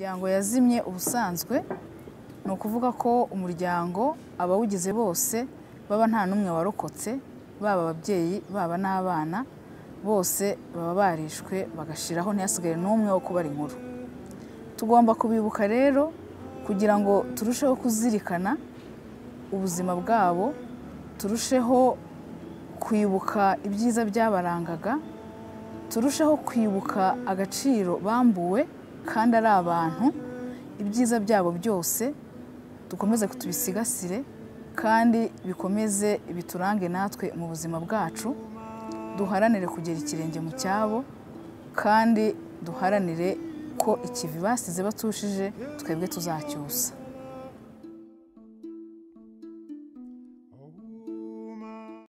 imiryango yazimye ubusanzwe ni ukuvuga ko umuryango abawugize bose baba nta n'umwe warokotse baba ababyeyi baba n'abana bose baba barishwe bagashiraho ntihasigare n'umwe wo kubara inkuru. Tugomba kubibuka rero kugira ngo turusheho kuzirikana ubuzima bwabo turusheho kwibuka ibyiza byabarangaga turusheho kwibuka agaciro bambuwe kandi ari abantu ibyiza byabo byose dukomeze tubisigasire kandi bikomeze biturange natwe mu buzima bwacu duharanire kugera ikirenge mu cyabo kandi duharanire ko ikivi basize batushije twebwe tuzacyusa.